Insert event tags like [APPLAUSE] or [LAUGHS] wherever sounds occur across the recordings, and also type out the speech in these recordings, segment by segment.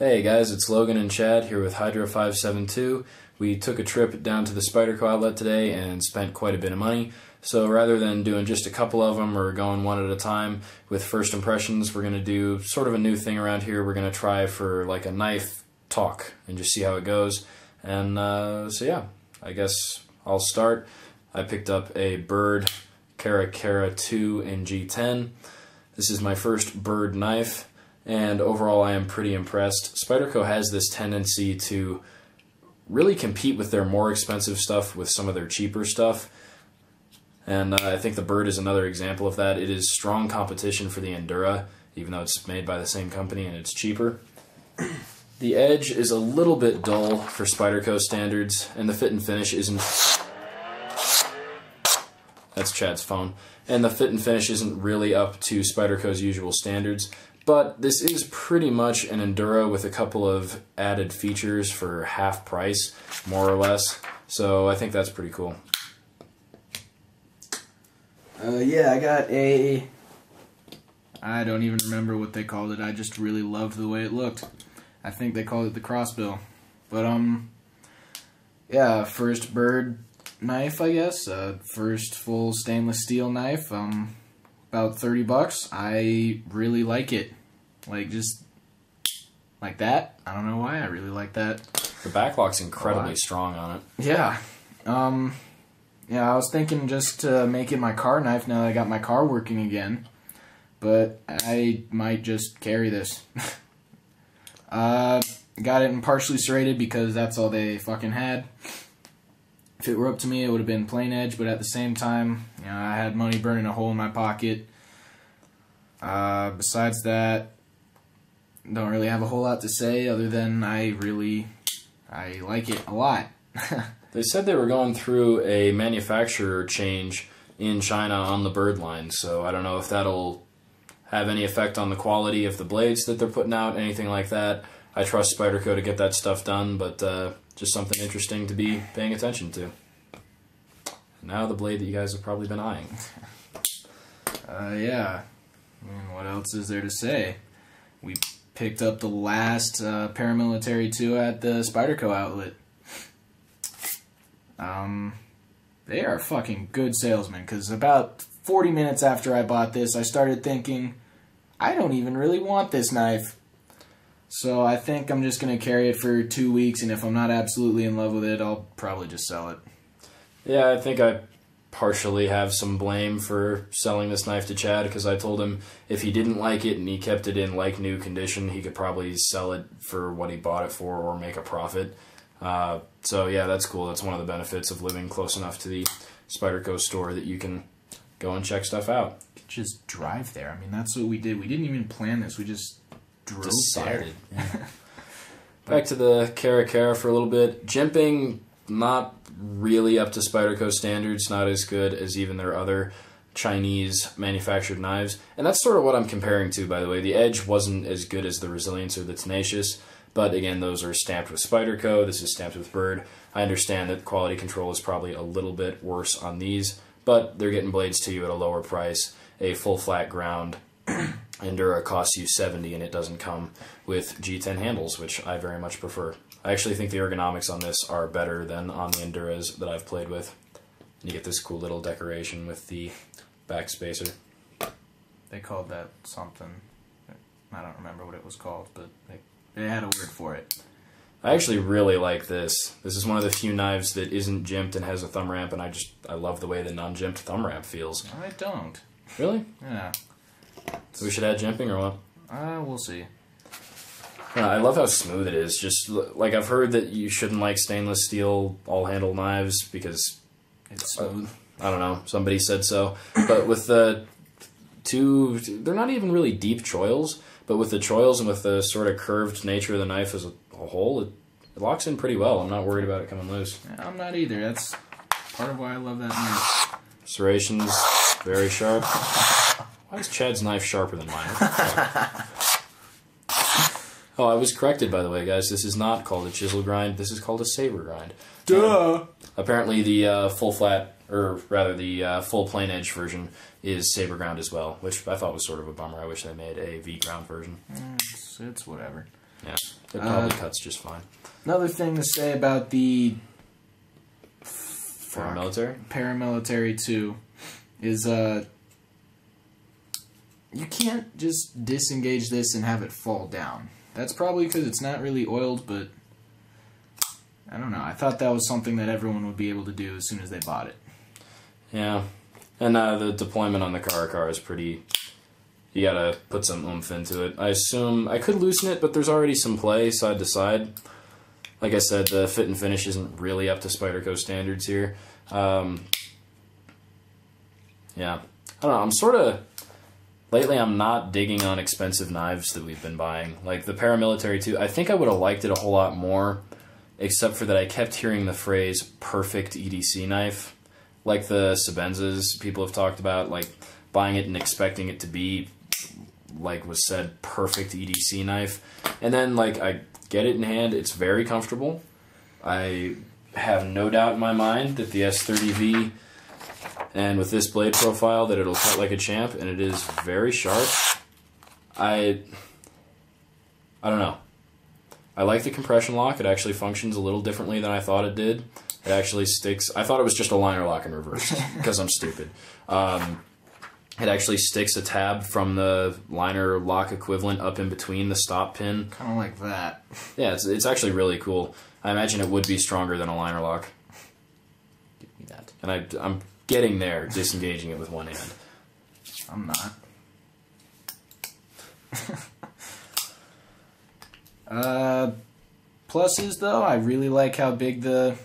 Hey guys, it's Logan and Chad here with Hydra 572. We took a trip down to the Spyderco outlet today and spent quite a bit of money. So rather than doing just a couple of them or going one at a time with first impressions, we're going to do sort of a new thing around here. We're going to try for like a knife talk and just see how it goes. And uh, so yeah, I guess I'll start. I picked up a Byrd Cara Cara 2 in G10. This is my first Byrd knife and overall I am pretty impressed. Spyderco has this tendency to really compete with their more expensive stuff with some of their cheaper stuff. And uh, I think the Byrd is another example of that. It is strong competition for the Endura, even though it's made by the same company and it's cheaper. [CLEARS THROAT] The edge is a little bit dull for Spyderco standards, and the fit and finish isn't. That's Chad's phone. And the fit and finish isn't really up to Spyderco's usual standards. But this is pretty much an Endura with a couple of added features for half price, more or less. So I think that's pretty cool. Uh, yeah, I got a. I don't even remember what they called it. I just really loved the way it looked. I think they called it the crossbill. But, um, yeah, first Byrd knife, I guess. Uh, first full stainless steel knife. Um, about 30 bucks. I really like it. Like, just like that. I don't know why. I really like that. The backlock's incredibly strong on it. Yeah. Um, yeah, I was thinking just to make it my car knife now that I got my car working again. But I might just carry this. [LAUGHS] uh, got it in partially serrated because that's all they fucking had. If it were up to me, it would have been plain edge, but at the same time, you know, I had money burning a hole in my pocket. Uh, besides that, don't really have a whole lot to say other than I really, I like it a lot. [LAUGHS] They said they were going through a manufacturer change in China on the Byrd line, so I don't know if that'll have any effect on the quality of the blades that they're putting out, anything like that. I trust Spyderco to get that stuff done, but uh, just something interesting to be paying attention to. Now the blade that you guys have probably been eyeing. [LAUGHS] Uh, yeah. I mean, what else is there to say? We picked up the last uh, paramilitary 2 at the Spyderco outlet. Um, they are fucking good salesmen because about 40 minutes after I bought this, I started thinking, I don't even really want this knife. So I think I'm just going to carry it for two weeks, and if I'm not absolutely in love with it, I'll probably just sell it. Yeah, I think I partially have some blame for selling this knife to Chad because I told him if he didn't like it and he kept it in like new condition, he could probably sell it for what he bought it for or make a profit. Uh, so yeah, that's cool. That's one of the benefits of living close enough to the Spyderco store that you can go and check stuff out. Just drive there. I mean, that's what we did. We didn't even plan this. We just Decided. there. [LAUGHS] Back to the Cara for a little bit. Jimping, not really up to Spyderco standards, not as good as even their other Chinese manufactured knives. And that's sort of what I'm comparing to, by the way. The edge wasn't as good as the Resilience or the Tenacious, but again, those are stamped with Spyderco. This is stamped with Byrd. I understand that quality control is probably a little bit worse on these, but they're getting blades to you at a lower price. A full flat ground Endura costs you 70 and it doesn't come with G10 handles, which I very much prefer. I actually think the ergonomics on this are better than on the Enduras that I've played with. You get this cool little decoration with the back spacer. They called that something. I don't remember what it was called, but they, they had a word for it. I actually really like this. This is one of the few knives that isn't jimped and has a thumb ramp, and I just I love the way the non-jimped thumb ramp feels. I don't. Really? Yeah. So we should add jimping or what? Uh, we'll see. Uh, I love how smooth it is. Just like I've heard that you shouldn't like stainless steel all handle knives because It's smooth. I don't know somebody said so. But with the two, they're not even really deep choils. But with the choils and with the sort of curved nature of the knife as a, a whole, it, it locks in pretty well. I'm not worried about it coming loose. Yeah, I'm not either. That's part of why I love that knife. Serrations very sharp. Why is Chad's knife sharper than mine? Fuck? Oh, I was corrected by the way, guys. This is not called a chisel grind. This is called a saber grind. Duh. Apparently, the uh, full flat, or rather, the uh, full plain edge version is saber ground as well, which I thought was sort of a bummer. I wish they made a V ground version. It's, it's whatever. Yeah. It probably Uh, cuts just fine. Another thing to say about the For military, paramilitary 2 is uh you can't just disengage this and have it fall down. That's probably because it's not really oiled, but I don't know. I thought that was something that everyone would be able to do as soon as they bought it. yeah. And uh, the deployment on the car car is pretty. You gotta put some oomph into it. I assume I could loosen it, but there's already some play side to side. Like I said, the fit and finish isn't really up to Spyderco standards here. Um, yeah, I don't know. I'm sort of lately. I'm not digging on expensive knives that we've been buying, like the paramilitary 2. I think I would have liked it a whole lot more, except for that I kept hearing the phrase "perfect EDC knife," like the Sebenzas people have talked about, like buying it and expecting it to be like was said perfect EDC knife. And then like I get it in hand, it's very comfortable. I have no doubt in my mind that the S30V and with this blade profile that it'll cut like a champ and it is very sharp. I I don't know. I like the compression lock. It actually functions a little differently than I thought it did. It actually sticks. I thought it was just a liner lock in reverse [LAUGHS] because I'm stupid. Um, it actually sticks a tab from the liner lock equivalent up in between the stop pin. Kind of like that. Yeah, it's, it's actually really cool. I imagine it would be stronger than a liner lock. [LAUGHS] Give me that. And I, I'm getting there, disengaging it with one hand. I'm not. [LAUGHS] uh, pluses though, I really like how big the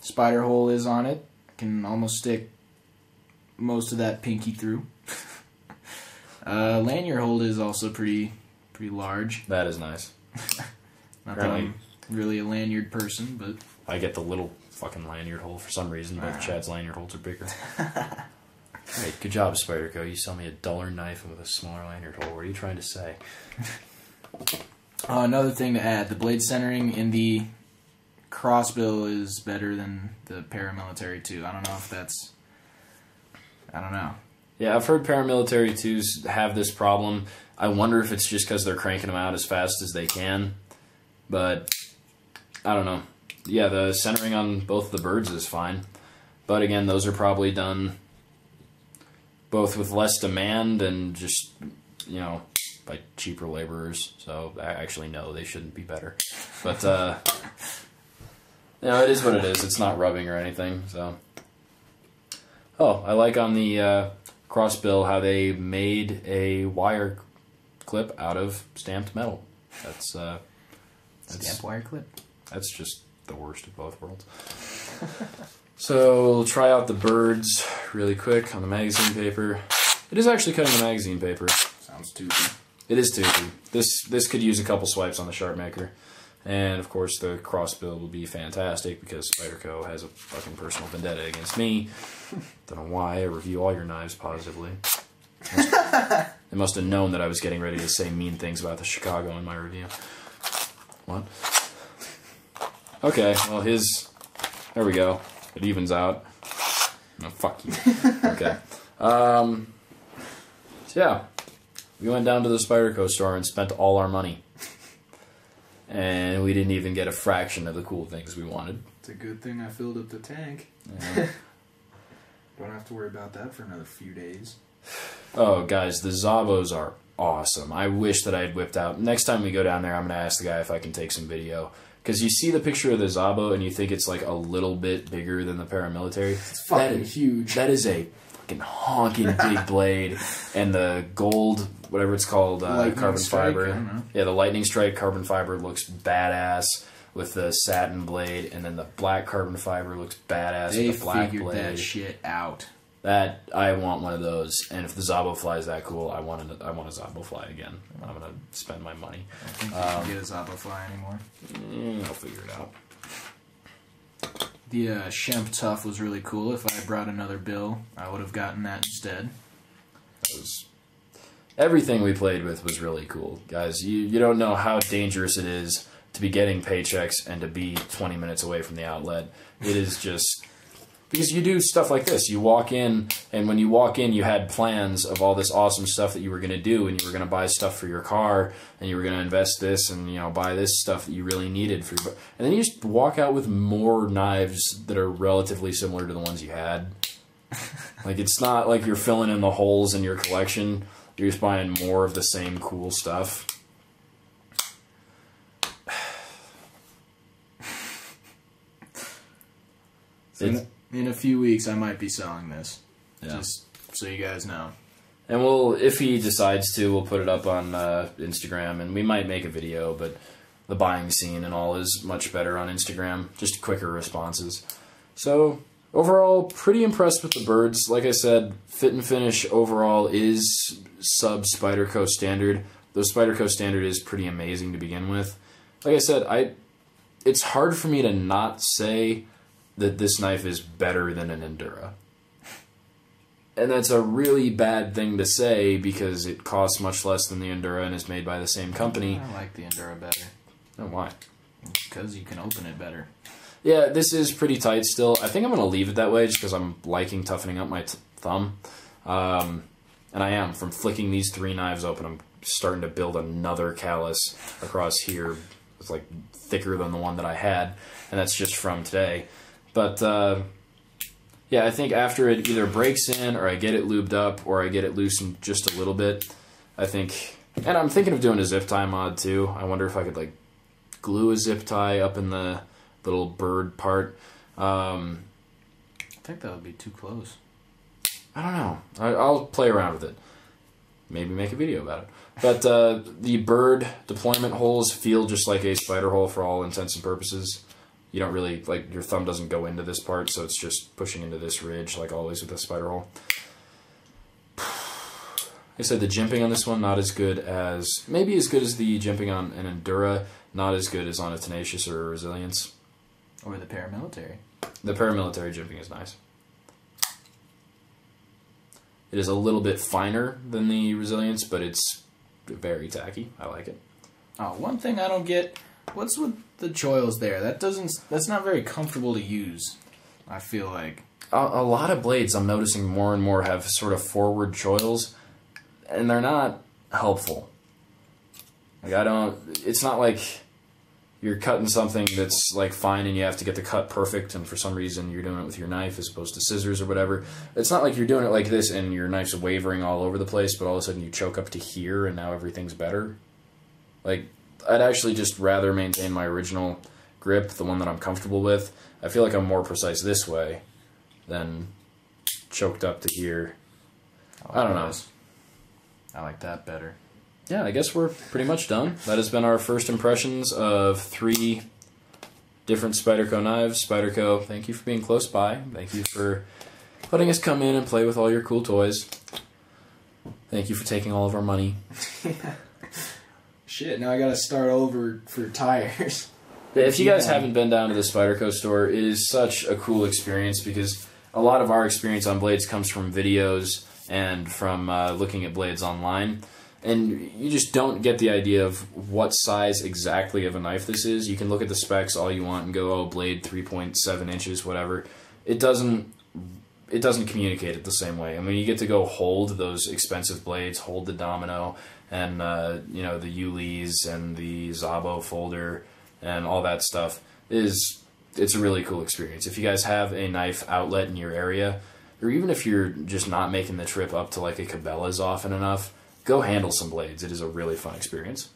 spider hole is on it. I can almost stick most of that pinky through. [LAUGHS] uh, lanyard hold is also pretty pretty large. That is nice. [LAUGHS] Not that I'm really a lanyard person, but I get the little fucking lanyard hole for some reason, but Chad's lanyard holes are bigger. [LAUGHS] hey, good job, Spyderco. You sell me a duller knife with a smaller lanyard hole. What are you trying to say? [LAUGHS] Uh, another thing to add: the blade centering in the crossbill is better than the paramilitary 2. I don't know if that's. I don't know. Yeah, I've heard paramilitary 2s have this problem. I wonder if it's just because they're cranking them out as fast as they can. But I don't know. Yeah, the centering on both the Byrds is fine. But again, those are probably done both with less demand and just, you know, by cheaper laborers. So I actually know they shouldn't be better. But, uh, you know, it is what it is. It's not rubbing or anything, so. Oh, I like on the uh, crossbill how they made a wire clip out of stamped metal. That's uh, that's, Stamp wire clip. that's just the worst of both worlds. [LAUGHS] so we'll try out the Byrds really quick on the magazine paper. It is actually cutting the magazine paper. Sounds toothy. It is toothy. This this could use a couple swipes on the Sharpmaker. And of course the crossbill will be fantastic because Spyderco has a fucking personal vendetta against me. [LAUGHS] Don't know why I review all your knives positively. [LAUGHS] they must have known that I was getting ready to say mean things about the Chicago in my review. What? Okay, well his there we go. It evens out. No, fuck you. [LAUGHS] Okay. Um so yeah. We went down to the Spyderco store and spent all our money. And we didn't even get a fraction of the cool things we wanted. It's a good thing I filled up the tank. Yeah. [LAUGHS] Don't have to worry about that for another few days. oh, guys, the Szabos are awesome. I wish that I had whipped out. Next time we go down there, I'm going to ask the guy if I can take some video. Because you see the picture of the Szabo and you think it's like a little bit bigger than the paramilitary. It's fucking is- huge. That is a fucking honking big [LAUGHS] blade. And the gold, whatever it's called, uh, carbon strike, fiber. I don't know. Yeah, the lightning strike carbon fiber looks badass with the satin blade, and then the black carbon fiber looks badass They with the black figured blade. that shit out. That I want one of those, and if the Szabo fly is that cool, I want a, I want a Szabo fly again. I'm gonna spend my money. I think you Um, can get a Szabo fly anymore. Mm, I'll figure it out. The uh, Schempp Tuff was really cool. If I brought another bill, I would have gotten that instead. That was everything we played with was really cool, guys. You you don't know how dangerous it is to be getting paychecks and to be 20 minutes away from the outlet. It is just because you do stuff like this. You walk in, and when you walk in, you had plans of all this awesome stuff that you were going to do, and you were going to buy stuff for your car, and you were going to invest this, and you know buy this stuff that you really needed for. Your, and then you just walk out with more knives that are relatively similar to the ones you had. [LAUGHS] like it's not like you're filling in the holes in your collection. You're just buying more of the same cool stuff. [SIGHS] So in, a few weeks, I might be selling this. Yeah. Just so you guys know. And we'll, if he decides to, we'll put it up on uh, Instagram, and we might make a video. But the buying scene and all is much better on Instagram, just quicker responses. So overall, pretty impressed with the Byrds. Like I said, fit and finish overall is sub Spyderco standard. Though Spyderco standard is pretty amazing to begin with. Like I said, I it's hard for me to not say that this knife is better than an Endura. And that's a really bad thing to say because it costs much less than the Endura and is made by the same company. I like the Endura better. Oh, why? Because you can open it better. Yeah, this is pretty tight still. I think I'm going to leave it that way just because I'm liking toughening up my t- thumb. Um, and I am. From flicking these three knives open, I'm starting to build another callus across here. It's like thicker than the one that I had. And that's just from today. But uh, yeah, I think after it either breaks in or I get it lubed up or I get it loosened just a little bit, I think. And I'm thinking of doing a zip tie mod too. I wonder if I could like glue a zip tie up in the little bird part. Um, I think that would be too close. I don't know. I, will play around with it. Maybe make a video about it. But uh, the bird deployment holes feel just like a spider hole for all intents and purposes you don't really like your thumb doesn't go into this part, so it's just pushing into this ridge, like always with a spider hole. [SIGHS] Like I said, the jimping on this one not as good as maybe as good as the jimping on an Endura, not as good as on a Tenacious or a Resilience. Or the paramilitary. The paramilitary jimping is nice. It is a little bit finer than the Resilience, but it's very tacky. I like it. Oh, one thing I don't get What's with the choils there? That doesn't. That's not very comfortable to use. I feel like a, a lot of blades I'm noticing more and more have sort of forward choils, and they're not helpful. Like I don't. It's not like you're cutting something that's like fine and you have to get the cut perfect and for some reason you're doing it with your knife as opposed to scissors or whatever. It's not like you're doing it like this and your knife's wavering all over the place but all of a sudden you choke up to here and now everything's better. Like I'd actually just rather maintain my original grip, the one that I'm comfortable with. I feel like I'm more precise this way than choked up to here. I, like I don't know. I like that better. Yeah, I guess we're pretty much done. That has been our first impressions of three different Spyderco knives. Spyderco, thank you for being close by. Thank you for letting us come in and play with all your cool toys. Thank you for taking all of our money. [LAUGHS] Shit, now I gotta start over for tires. If you guys yeah. haven't been down to the Spyderco store, it is such a cool experience because a lot of our experience on blades comes from videos and from uh, looking at blades online. And you just don't get the idea of what size exactly of a knife this is. You can look at the specs all you want and go, oh, blade 3.7 inches, whatever. It doesn't it doesn't communicate it the same way. I mean, you get to go hold those expensive blades, hold the domino, and uh, you know the Ulees and the Szabo folder and all that stuff is it's a really cool experience. If you guys have a knife outlet in your area, or even if you're just not making the trip up to like a Cabela's often enough, go handle some blades. It is a really fun experience.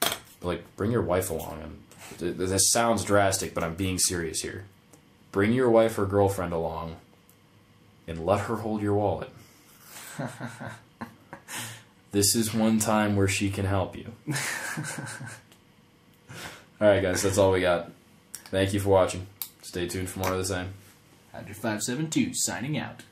But like, bring your wife along. And this sounds drastic, but I'm being serious here. Bring your wife or girlfriend along, and let her hold your wallet. this is one time where she can help you. [LAUGHS] all right, guys, that's all we got. Thank you for watching. Stay tuned for more of the same. Hydra572 signing out.